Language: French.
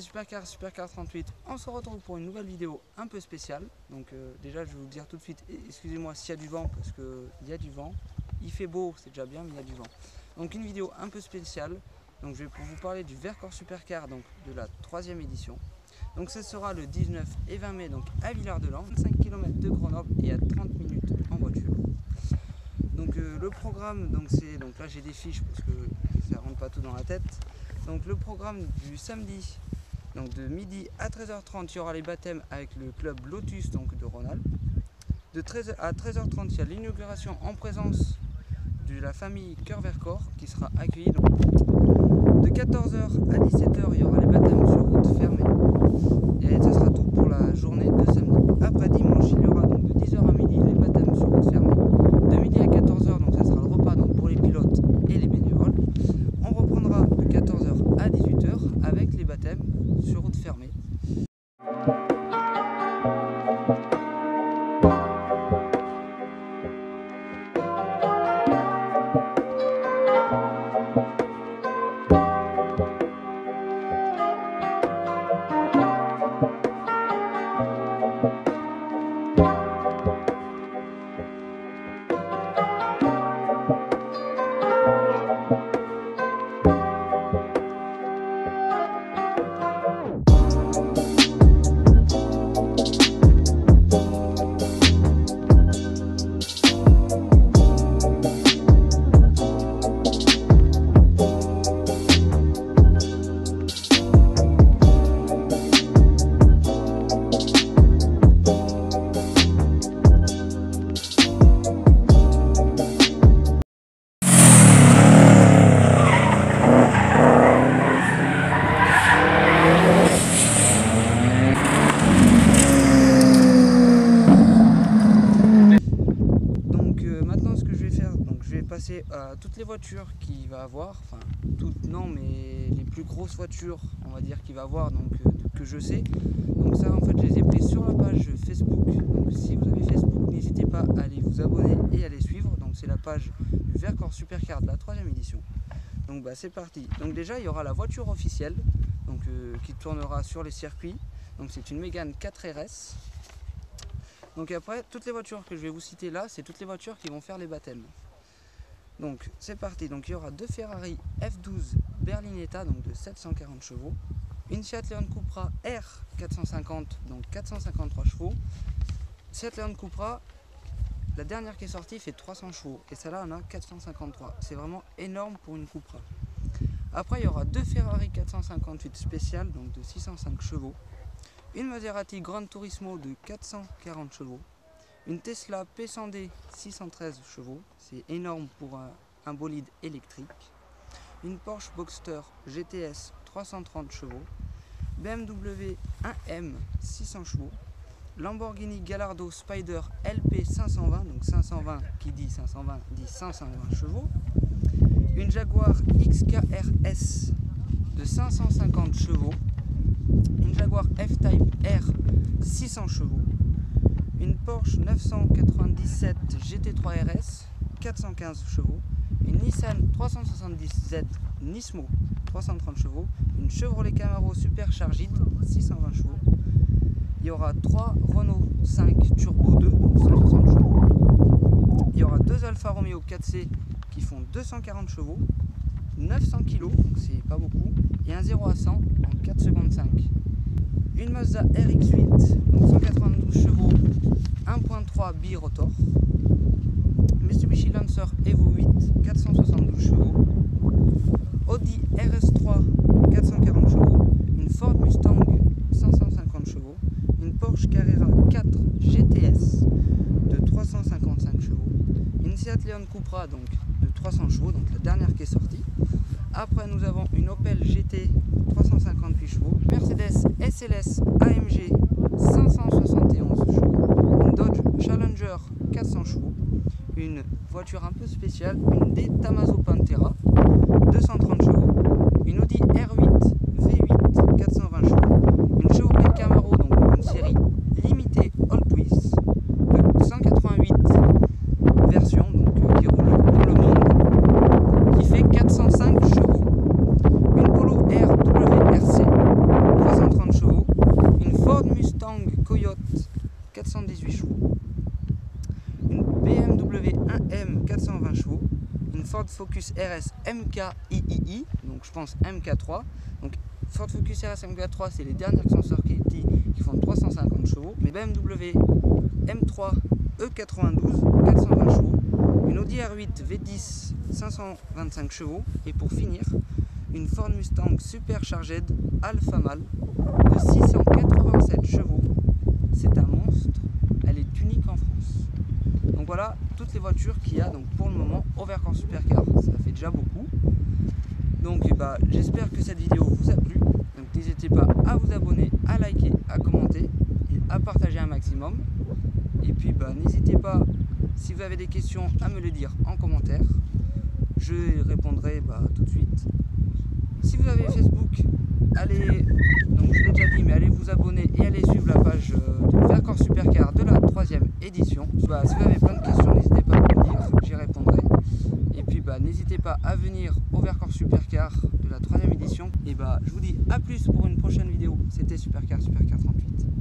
Supercar, Supercar 38, on se retrouve pour une nouvelle vidéo un peu spéciale. Donc euh, déjà je vais vous dire tout de suite, excusez-moi s'il y a du vent, parce qu'il y a du vent. Il fait beau, c'est déjà bien, mais il y a du vent. Donc une vidéo un peu spéciale. Donc je vais vous parler du Vercors Supercar, donc de la troisième édition. Donc ce sera le 19 et 20 mai donc à Villard-de-Lans, 5 km de Grenoble et à 30 minutes en voiture. Donc euh, le programme, donc c'est donc là j'ai des fiches parce que ça rentre pas tout dans la tête. Donc le programme du samedi, donc de midi à 13h30, il y aura les baptêmes avec le club Lotus donc de Ronald. De 13 à 13h30, il y a l'inauguration en présence de la famille Cœur Vercors qui sera accueillie. de 14h à 17h, il y aura les baptêmes sur route fermée. Et ce sera tout pour la journée de samedi. Après dimanche, toutes les voitures qu'il va avoir, enfin toutes non mais les plus grosses voitures on va dire qu'il va avoir donc euh, que je sais. Donc ça en fait je les ai pris sur la page Facebook. Donc si vous avez Facebook n'hésitez pas à aller vous abonner et à les suivre. Donc c'est la page du Vercors Supercar de la troisième édition. Donc bah c'est parti. Donc déjà il y aura la voiture officielle donc, euh, qui tournera sur les circuits. Donc c'est une Mégane 4RS. Donc après, toutes les voitures que je vais vous citer là, c'est toutes les voitures qui vont faire les baptêmes. Donc c'est parti, donc il y aura deux Ferrari F12 Berlinetta, donc de 740 chevaux, une Seat Leon Cupra R 450, donc 453 chevaux. Seat Cupra, la dernière qui est sortie fait 300 chevaux, et celle-là en a 453. C'est vraiment énorme pour une Cupra. Après, il y aura deux Ferrari 458 spéciales, donc de 605 chevaux, une Maserati Gran Turismo de 440 chevaux, une Tesla P100D 613 chevaux, c'est énorme pour un, bolide électrique, une Porsche Boxster GTS 330 chevaux, BMW 1M 600 chevaux, Lamborghini Gallardo Spider LP 520, donc 520 qui dit 520 dit 520 chevaux, une Jaguar XKRS de 550 chevaux, une Jaguar F-Type R 600 chevaux, une Porsche 997 GT3 RS 415 chevaux, une Nissan 370Z Nismo 330 chevaux, une Chevrolet Camaro Supercharged 620 chevaux. Il y aura 3 Renault 5 Turbo 2 donc 160 chevaux. Il y aura 2 Alfa Romeo 4C qui font 240 chevaux, 900 kg, donc c'est pas beaucoup, et un 0 à 100 en 4 secondes 5 une Mazda RX-8, donc 192 chevaux, 1.3 bi-rotor, Mitsubishi Lancer Evo 8, 472 chevaux, Audi RS3, 440 chevaux, une Ford Mustang, 550 chevaux, une Porsche Carrera 4 GTS de 355 chevaux, une Seat Leon Cupra donc de 300 chevaux, donc la dernière qui est sortie. Après nous avons une Opel GT 358 chevaux, Mercedes SLS AMG 571 chevaux, une Dodge Challenger 400 chevaux, une voiture un peu spéciale, une D Tamazo Pantera 230 chevaux, une Audi R8 V8 420 chevaux, une Chevrolet Camaro donc une série limitée All Twist de 188 versions donc qui roule dans le monde qui fait 405 chevaux. Une Polo R WRC 330 Mustang Coyote 418 chevaux, une BMW 1M 420 chevaux, une Ford Focus RS MK-III, donc je pense MK3. Donc Ford Focus RS MK3, c'est les sont sorties qui font 350 chevaux, mais BMW M3 E92 420 chevaux, une Audi R8 V10 525 chevaux, et pour finir, une Ford Mustang Supercharged Alpha Male de 687 chevaux. C'est un monstre, elle est unique en France. Donc voilà toutes voitures qu'il y a donc pour le moment au Vercors Supercar, ça fait déjà beaucoup. Donc bah, j'espère que cette vidéo vous a plu. Donc n'hésitez pas à vous abonner, à liker, à commenter et à partager un maximum. Et puis bah, n'hésitez pas, si vous avez des questions, à me le dire en commentaire. Je répondrai bah, tout de suite. Si vous avez Facebook, allez, donc je l'ai déjà dit, mais allez vous abonner et allez suivre la page euh, de Vercors Supercar de la troisième édition. Bah, si vous avez plein de questions, n'hésitez pas à me le dire, j'y répondrai. Et puis bah, n'hésitez pas à venir au Vercors Supercar de la troisième édition. Et bah je vous dis à plus pour une prochaine vidéo. C'était Supercar Supercar 38.